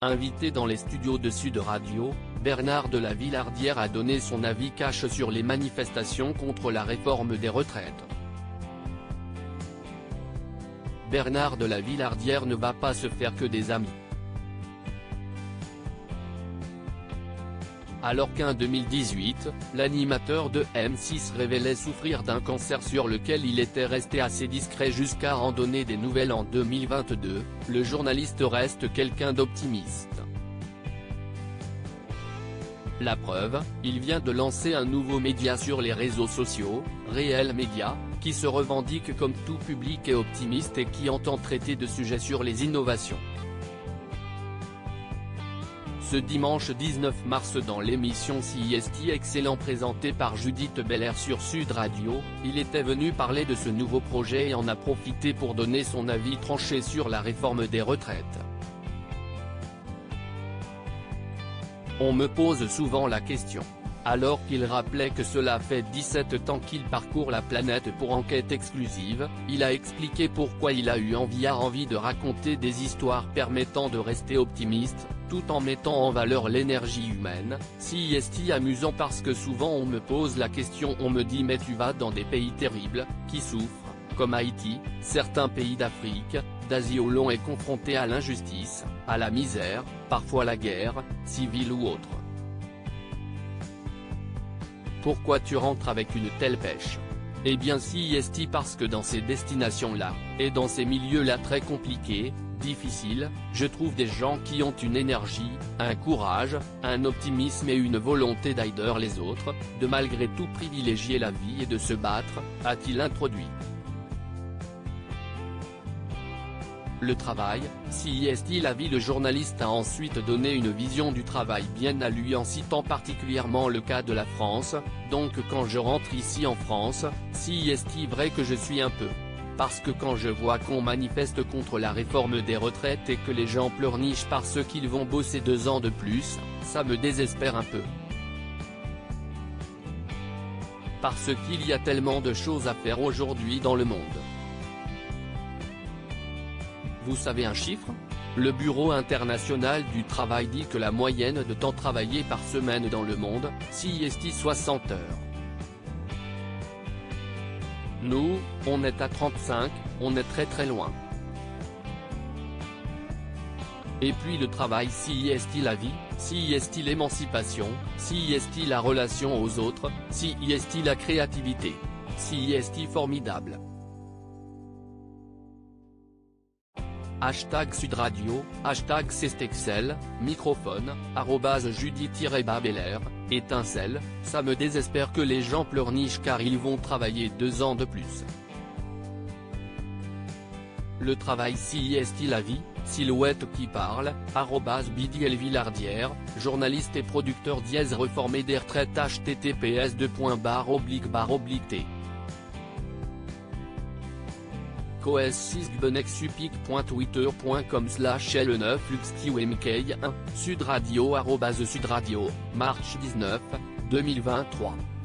Invité dans les studios de Sud Radio, Bernard de la Villardière a donné son avis cash sur les manifestations contre la réforme des retraites. Bernard de la Villardière ne va pas se faire que des amis. Alors qu'en 2018, l'animateur de M6 révélait souffrir d'un cancer sur lequel il était resté assez discret jusqu'à en donner des nouvelles en 2022, le journaliste reste quelqu'un d'optimiste. La preuve, il vient de lancer un nouveau média sur les réseaux sociaux, Réel Média, qui se revendique comme tout public et optimiste et qui entend traiter de sujets sur les innovations. Ce dimanche 19 mars dans l'émission CIST Excellent présentée par Judith Belair sur Sud Radio, il était venu parler de ce nouveau projet et en a profité pour donner son avis tranché sur la réforme des retraites. On me pose souvent la question. Alors qu'il rappelait que cela fait 17 ans qu'il parcourt la planète pour enquête exclusive, il a expliqué pourquoi il a eu envie a envie de raconter des histoires permettant de rester optimiste, tout en mettant en valeur l'énergie humaine, si est amusant parce que souvent on me pose la question on me dit mais tu vas dans des pays terribles, qui souffrent, comme Haïti, certains pays d'Afrique, d'Asie où l'on est confronté à l'injustice, à la misère, parfois la guerre, civile ou autre. Pourquoi tu rentres avec une telle pêche? Eh bien si est parce que dans ces destinations-là, et dans ces milieux-là très compliqués, difficiles, je trouve des gens qui ont une énergie, un courage, un optimisme et une volonté d'aider les autres, de malgré tout privilégier la vie et de se battre, a-t-il introduit. Le travail, si est la vie le journaliste a ensuite donné une vision du travail bien à lui en citant particulièrement le cas de la France, donc quand je rentre ici en France, si est vrai que je suis un peu. Parce que quand je vois qu'on manifeste contre la réforme des retraites et que les gens pleurnichent parce qu'ils vont bosser deux ans de plus, ça me désespère un peu. Parce qu'il y a tellement de choses à faire aujourd'hui dans le monde. Vous savez un chiffre? Le Bureau international du travail dit que la moyenne de temps travaillé par semaine dans le monde, si est 60 heures. Nous, on est à 35, on est très très loin. Et puis le travail si est-il la vie, si est-il l'émancipation, si est-il la relation aux autres, si est-il la créativité. Si est-il formidable. Hashtag Sud Radio, hashtag Cestexcel, microphone, arrobase Judy-Babeller, étincelle, ça me désespère que les gens pleurnichent car ils vont travailler deux ans de plus. Le travail si est-il la vie, silhouette qui parle, arrobase Bidiel Villardière, journaliste et producteur dièse reformé des retraites https oblique barre oblique coes6gbonexupic.twitter.com slash L9 luxkiwmk1, Sud Radio Sud Radio, March 19, 2023.